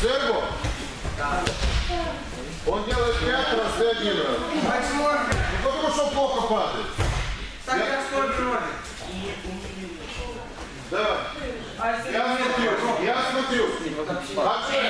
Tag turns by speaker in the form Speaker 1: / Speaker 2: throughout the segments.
Speaker 1: Серго? Он делает пять раз, ты один раз. Ну, потому что он плохо падает.
Speaker 2: Так я скоро природе.
Speaker 1: Давай. Я смотрю, я смотрю. Акшен.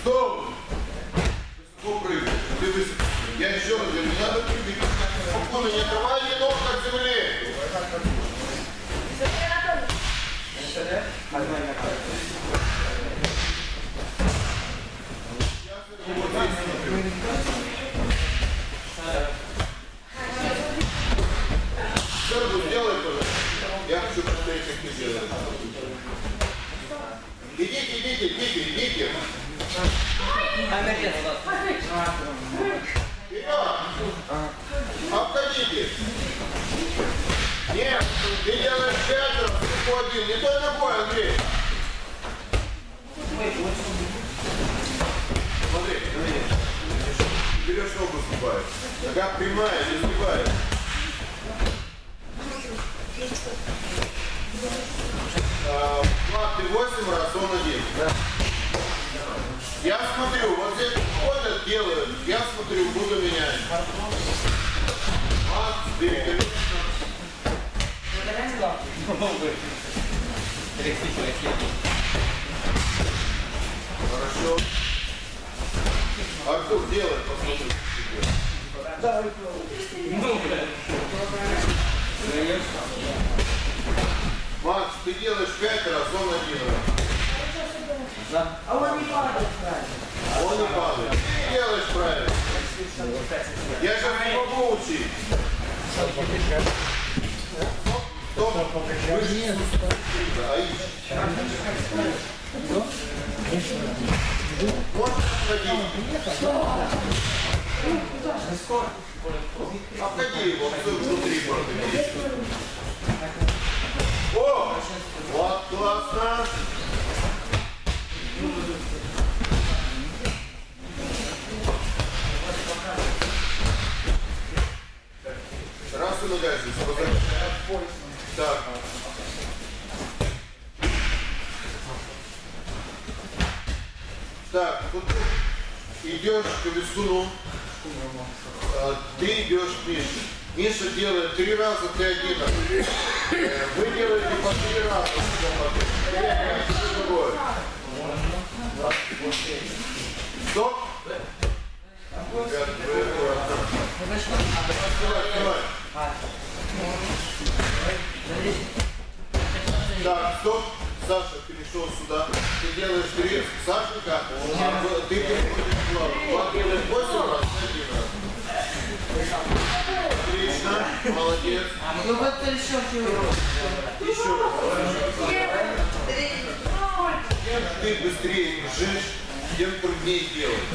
Speaker 1: Стоп. Высоко прыгай. Ты высоко. Я еще раз говорю, не надо прыгать. Спокойно, не отрывай ни ног от земли. 緒で始まりました。Берешь ногу сгибаешь. Нога прямая, не сгибаешь. Влад, ты 8 раз, он один. Я смотрю, вот здесь ходят, делают. Я смотрю, буду менять. Влад, береговично. Хорошо. Артур, делай, посмотри. Макс, ты делаешь пять раз, он один раз.
Speaker 2: А он не падает правильно.
Speaker 1: Он не падает. Ты делаешь правильно. Я сейчас не могу учить. Стоп. Да. Можешь обходить? Обходи его, все внутри проходи. О! Вот классно! Идешь к весуну, а, ты идешь Мише. Миша делает три раза, ты один раз. Э, Вы делаете по три раза. Стоп. Так, стоп. Саша перешел сюда. Ты делаешь три. Сашенька, а ты переходишь в Влад. Влад делает 8 раз, ты один раз. Отлично, молодец.
Speaker 2: Ну вот еще чего.
Speaker 1: Еще раз. Чем ты быстрее бежишь, тем труднее делать.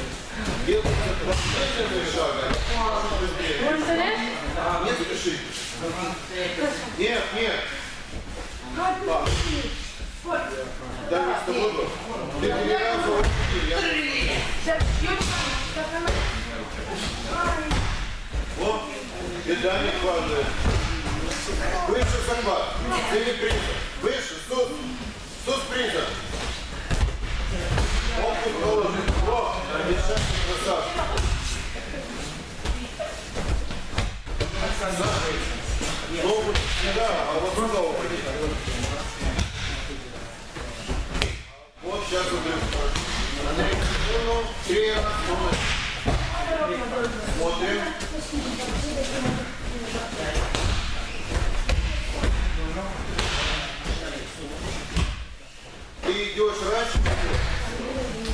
Speaker 1: Делается последний шаг, а чем быстрее. Не спеши. Нет, нет. Беда не падает. Выше. Ты не приза. Выше, суд. Суд приза. Опыт положит. О, мешать красавчик. Ну, вот сюда, а вот сюда уходи. Вот сейчас вот Андрей, ну, три раза, Смотрим. Идешь раньше,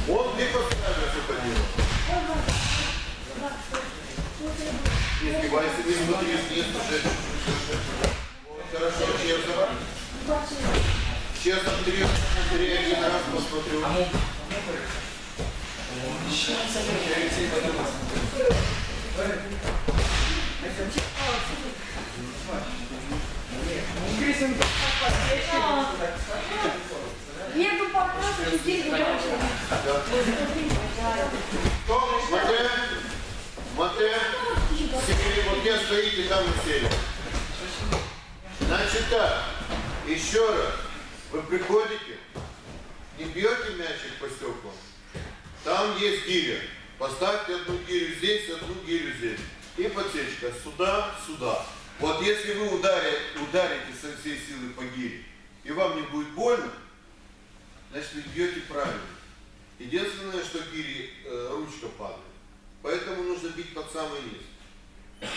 Speaker 1: он ты постоянно все поделал. Не сбивайся, не вниз, уже. Вот, хорошо, честно. Честно, три, три, один раз посмотрю.
Speaker 2: Если бы подсвечивали,
Speaker 3: Нету здесь девушка.
Speaker 1: Кто? Мате? Мате? Вот где стоите, там и сели. Значит так, еще раз. Вы приходите, не бьете мячик по стеклам. Там есть гиря. Поставьте одну гирю здесь, одну гирю здесь. И подсечка сюда, сюда. Вот если вы ударите, ударите со всей силы по гире, и вам не будет больно, значит вы бьете правильно. Единственное, что гири э, ручка падает. Поэтому нужно бить под самый низ.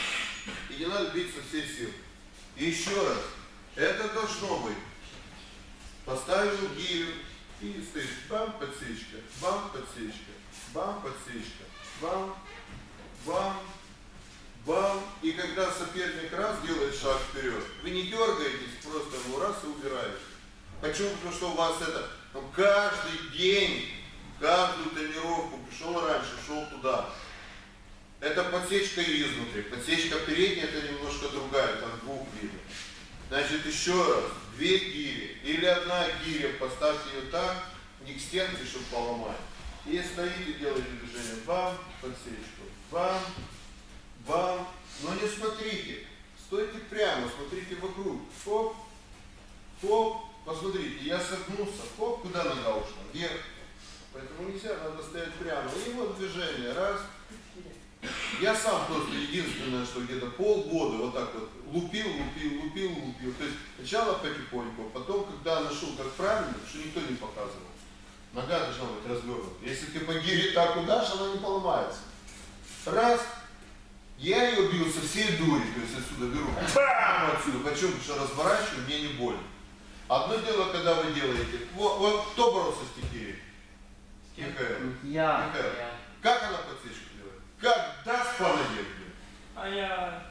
Speaker 1: И не надо бить со всей силы. Еще раз, это должно быть. Поставил гирю и стоит бам, подсечка, бам, подсечка, бам, подсечка, бам, бам, бам. И когда соперник раз делает шаг вперед, вы не дергаетесь, просто ну раз и убираете. Почему? Потому что у вас это ну, каждый день, каждую тренировку пришел раньше, шел туда. Это подсечка изнутри. Подсечка передняя это немножко другая, там двух видов. Значит, еще раз, две гири или одна гиря, поставьте ее так, не к стенке, чтобы поломать. И стоите, делаете движение. Бам, подсечку. Бам, бам. Но не смотрите. Стойте прямо, смотрите вокруг. Хоп, хоп. Посмотрите, я согнулся. Хоп, куда нога ушла? Вверх. Поэтому нельзя, надо стоять прямо. И вот движение. Раз. Я сам просто единственное, что где-то полгода вот так вот лупил, лупил, лупил, лупил. То есть сначала потихоньку, потом, когда нашел как правильно, что никто не показывал. Нога должна быть развернута. Если ты по гире так удашь, она не поломается. Раз. Я ее бью со всей дури, то есть отсюда беру, бам, отсюда. Почему? Потому что разворачиваю, мне не больно. Одно дело, когда вы делаете. Вот, вот кто боролся с Тихией? Михаил.
Speaker 2: Я.
Speaker 1: Михаил. Как она подсечку делает? Как даст по ноге?
Speaker 2: А я...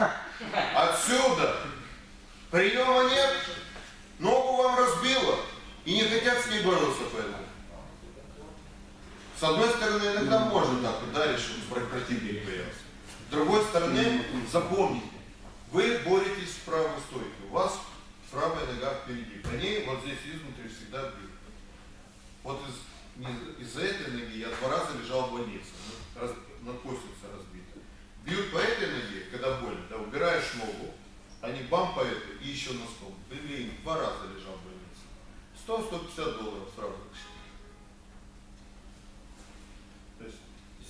Speaker 1: Отсюда. Приема нет. Ногу вам разбило. И не хотят с ней бороться поэтому. С одной стороны, иногда можно так ударить, чтобы противник боялся. С другой стороны, запомните, вы боретесь с правой стойкой. У вас правая нога впереди. По ней вот здесь изнутри всегда бьют. Вот из, из-за этой ноги я два раза лежал в больнице. ну, Раз, надкосница разбита. Бьют по этой ноге, когда больно, да, убираешь ногу, они бам по этой и еще носком. Блин, два раза лежал в больнице. 100-150 долларов сразу. То есть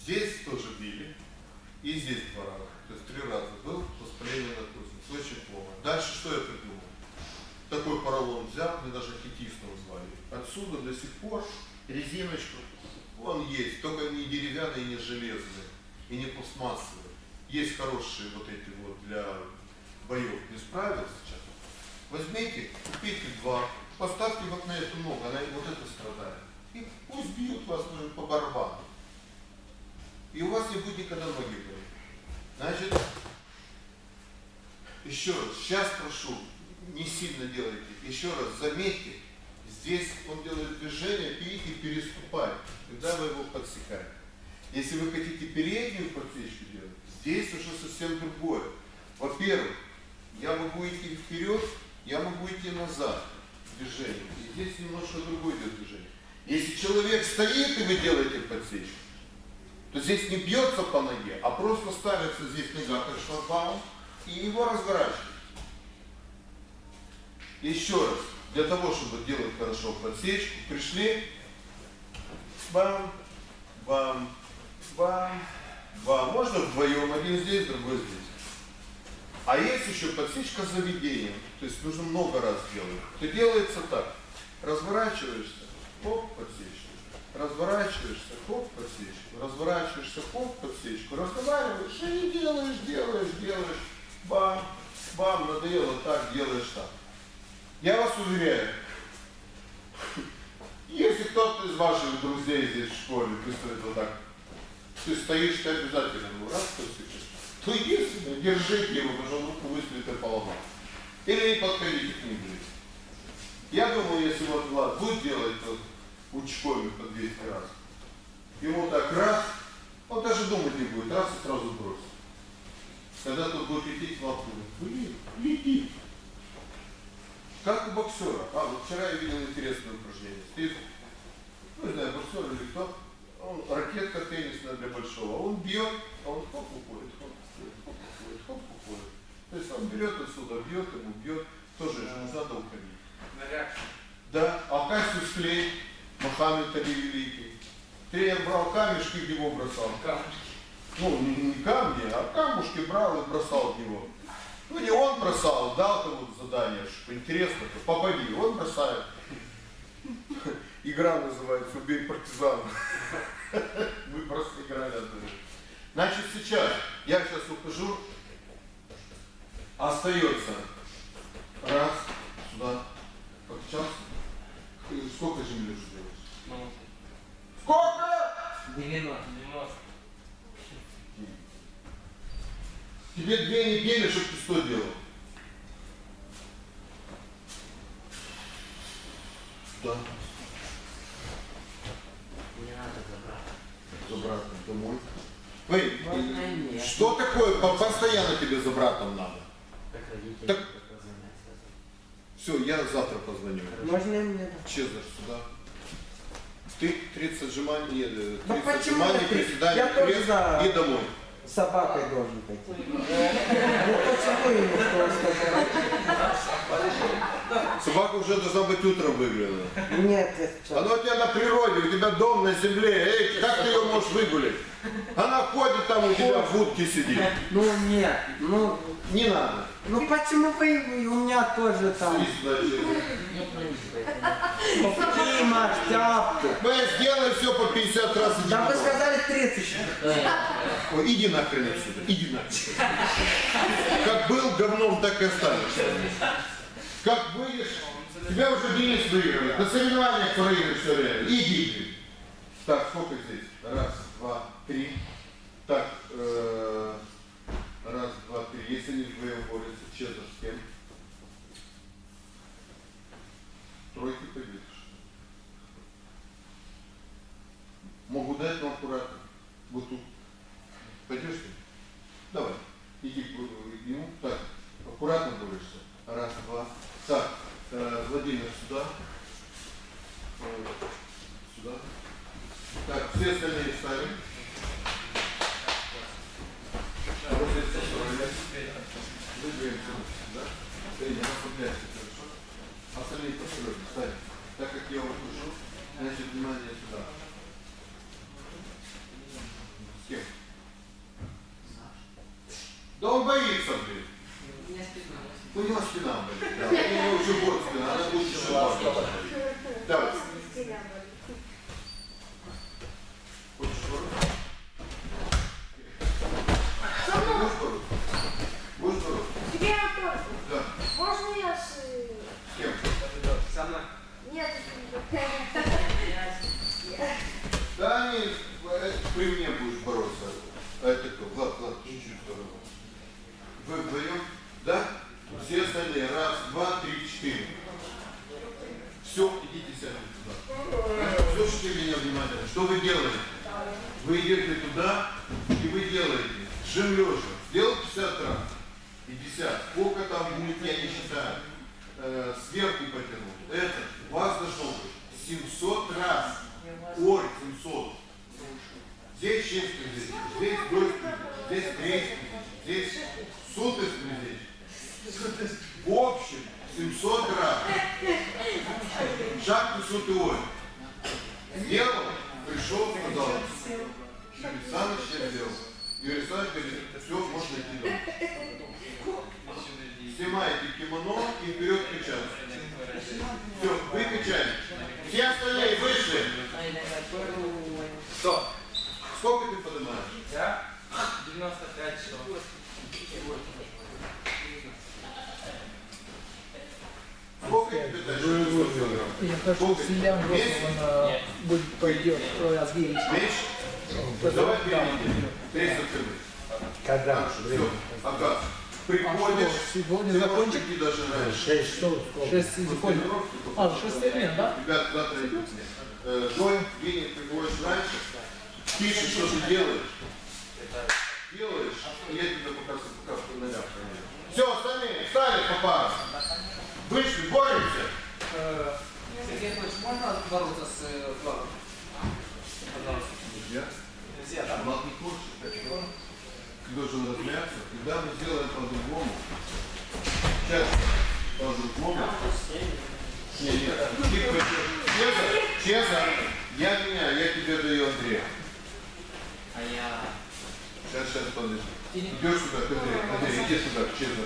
Speaker 1: здесь тоже били, и здесь два раза. То есть три раза был воспаление надкосницы. Очень плохо. Дальше что я придумал? Такой поролон взял, мне даже хитистом звали. Пор резиночку, он есть, только не деревянные, не железные, и не пластмассовые. Есть хорошие вот эти вот для боев. Не справился сейчас? Возьмите, купите два, поставьте вот на эту ногу, она вот это страдает. И пусть бьют вас ну, по барабану. И у вас не будет никогда ноги болеть. Значит, еще раз, сейчас прошу, не сильно делайте. Еще раз, заметьте, здесь он делает движение, видите, переступает, когда вы его подсекаете. Если вы хотите переднюю подсечку делать, здесь уже совсем другое. Во-первых, я могу идти вперед, я могу идти назад в движении. И здесь немножко другое идет движение. Если человек стоит и вы делаете подсечку, то здесь не бьется по ноге, а просто ставится здесь нога как шлагбаум и его разворачивают. Еще раз, для того, чтобы делать хорошо подсечку, пришли, бам, бам, бам, бам. Можно вдвоем, один здесь, другой здесь. А есть еще подсечка с заведением, то есть нужно много раз делать. То делается так, разворачиваешься, хоп, подсечка, разворачиваешься, хоп, подсечку, разворачиваешься, хоп, подсечку, разговариваешь и делаешь, делаешь, делаешь, бам, бам, надоело так, делаешь так. Я вас уверяю, если кто-то из ваших друзей здесь в школе пристроит вот так, ты стоишь, ты обязательно ему раз подсечешь, то единственное, держите его, потому что он руку выстрелит и поломал. Или не подходите к ним близко. Я думаю, если вот Влад будет делать вот учковик по 200 раз, ему так раз, он даже думать не будет, раз и сразу бросит. Когда тут будет лететь, Влад будет, блин, летит. Как у боксера. А, вот вчера я видел интересное упражнение. Стоит, ну, не знаю, боксер или кто, он, ракетка теннисная для большого, он бьет, а он хоп уходит, хоп уходит, хоп уходит, хоп уходит. То есть он берет отсюда, бьет ему, бьет, тоже же не надо уходить. Да, а Кассиус Клей, Мохаммед Али Великий. Тренер брал камешки в него бросал.
Speaker 2: Камушки.
Speaker 1: Ну, не, не камни, а камушки брал и бросал в него. Ну, не он бросал, дал кому задание, что интересно, то попади. Он бросает. Игра называется «Убей партизана». Мы просто играли одну. Значит, сейчас, я сейчас ухожу, остается раз, сюда, покачался. Сколько земли уже делаешь? Сколько?
Speaker 2: 90.
Speaker 1: Тебе две недели, чтобы ты что делал? Да,
Speaker 4: Не надо забрать.
Speaker 1: за братом домой. Эй,
Speaker 4: Можно и нет.
Speaker 1: что такое по- постоянно тебе за братом надо?
Speaker 4: Как родители
Speaker 1: Так-. Все, я завтра позвоню.
Speaker 4: Можно мне?
Speaker 1: Чезарь сюда. Ты 30 отжиманий, э,
Speaker 4: Да
Speaker 1: 30
Speaker 4: почему
Speaker 1: отжиманий,
Speaker 4: ты?
Speaker 1: приседаний,
Speaker 4: Я тоже
Speaker 1: пресс
Speaker 4: за.
Speaker 1: и домой.
Speaker 4: Собакой должен пойти. Ну почему ему что сказать?
Speaker 1: Собака уже должна быть утром выгуляна.
Speaker 4: Нет, сейчас.
Speaker 1: Она у тебя на природе, у тебя дом на земле. Эй, как ты ее можешь выгулять? Она ходит там у тебя в будке сидит.
Speaker 4: Ну нет, ну,
Speaker 1: Не надо.
Speaker 4: ну почему вы, у меня тоже там. Дима, тяпку.
Speaker 1: Мы сделаем все по 50 раз.
Speaker 4: Да вы сказали 30.
Speaker 1: Ой, иди нахрен отсюда, иди нахрен. Как был говном, так и останешься. Как выйдешь, тебя уже Денис выигрывает. На соревнованиях проигрываешь все время. Иди ты. Так, сколько здесь? Раз, два, три. Так, э, раз, два, три. Если они вдвоем борются, честно, с кем? Тройки победишь. Могу дать, но аккуратно. Вот тут. Пойдешь ты? Давай. Иди к к нему. Так, аккуратно борешься. Раз, два. Так, э, Владимир сюда. Э, Сюда. Так, все остальные встали. Вот здесь построились. Двигаемся сюда. Ты не расслабляйся, хорошо? Так как я ухожу, значит, внимание сюда. С кем? Да он боится, блин. У него спина болит. Да. У него уже год спина, она будет еще больше. Давай. Хочешь бороться?
Speaker 3: Со мной.
Speaker 1: Будешь бороться? Будешь бороться?
Speaker 3: Тебе я тоже.
Speaker 1: Да.
Speaker 3: Можно я с... э,
Speaker 1: С кем?
Speaker 2: Со мной.
Speaker 3: Нет,
Speaker 1: Да они, при мне будешь бороться. А это кто? Влад, Влад, чуть-чуть в сторону. Вы вдвоем? Да? Все остальные. Раз, два, три, четыре. Все, идите сядьте туда. Слушайте меня внимательно. Что вы делаете? Вы идете туда, и вы делаете жим лежа. Сделал 50 раз. 50. Сколько там будет, я не считаю. Э, сверху потянул. Это у вас должно быть 700 раз. Ой, 700. Здесь 6 здесь, здесь дождь, здесь. Суд из В общем, 700 раз. Шаг в суд и ой. Сделал, пришел, сказал. Юрий Александрович я сделал. Юрий Александрович говорит, все, можно идти домой. Снимаете кимоно и вперед качаться. Все, вы качаете. Все остальные вышли.
Speaker 2: Что?
Speaker 1: Сколько ты поднимаешь?
Speaker 2: Я? 95 что?
Speaker 1: Сколько тебе дальше?
Speaker 5: Я хочу Селян Росова
Speaker 2: Нет.
Speaker 5: будет пойдет разгирить.
Speaker 1: Давай. Три сутки.
Speaker 5: Когда?
Speaker 1: Все, ага. Приходишь,
Speaker 5: Сегодня
Speaker 1: ты можешь
Speaker 5: закончим?
Speaker 1: прийти даже раньше.
Speaker 5: Шесть часов. Шесть секунд. А, шесть минут, да?
Speaker 1: Ребят, идут. Э, Джой, Винни, приходишь раньше, пишешь, что ты делаешь. Делаешь, и я тебе пока пока по ногам проверю. Все, остальные, встали по парам. Вышли, можно бороться
Speaker 2: с э, флагом? Пожалуйста.
Speaker 1: Нельзя. Нельзя, да? Флаг не хочет. Должен размяться. Когда мы сделаем по-другому, сейчас по-другому. Нет, нет. Честно, честно, я меня, я тебе даю Андрея.
Speaker 2: А я...
Speaker 1: Сейчас, сейчас, подожди. Идешь сюда, Андрей, Андрей, иди сюда, честно.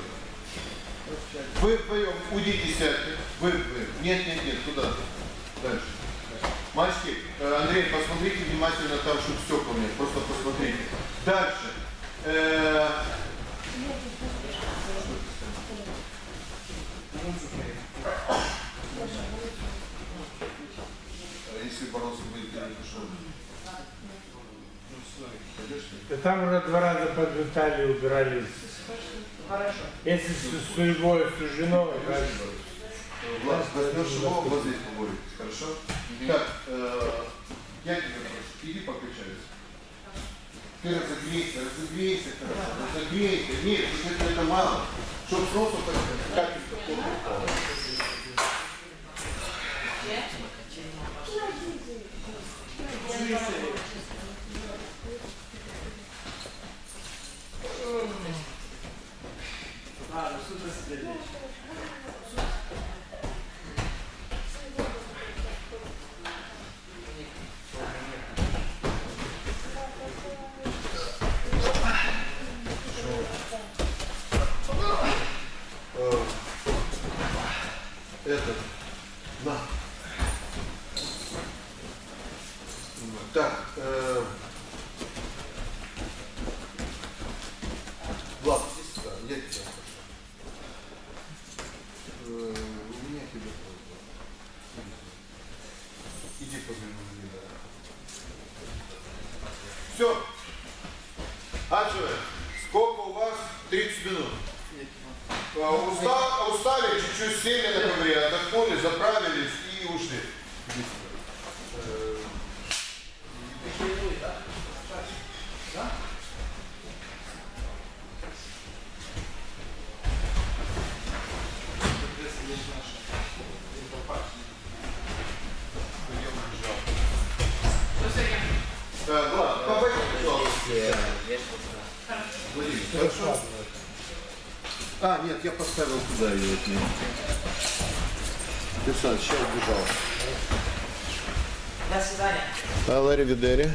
Speaker 1: Вы вдвоем, уйдите, сядьте. Вы, вы. Нет, нет, нет, туда. Дальше. Мальчики, э, Андрей, посмотрите внимательно там, чтобы стекла нет. Просто посмотрите. Дальше. Э, а если бороться будет, я не пошел. Пойдешь?
Speaker 6: Да там уже два раза подметали, убирали.
Speaker 2: Хорошо.
Speaker 6: Если с судьбой суждено, как
Speaker 1: Влад, возьмешь его, вот здесь поборетесь, хорошо? Так, э, я тебя прошу, иди покачайся. Ты разогрейся, разогрейся, хорошо, разогрейся. Нет, это, это мало. Чтоб носу так капелька пота упала.
Speaker 2: Ладно, супер следующий.
Speaker 1: Этот, на. Так, э, Влад, иди сюда, я тебя прошу. Э, у меня к тебе просьба. Иди позвони мне, да. Все. Ачивай. Сколько у вас? 30 минут. А, уста- устали, чуть-чуть сели на ковре, отдохнули, заправились и ушли. Иди сюда. Э, Так, ладно, побойте, пожалуйста. Владимир, хорошо? А, нет, я поставил туда ее. Александр, сейчас бежал.
Speaker 2: До свидания.
Speaker 1: Алари Видери.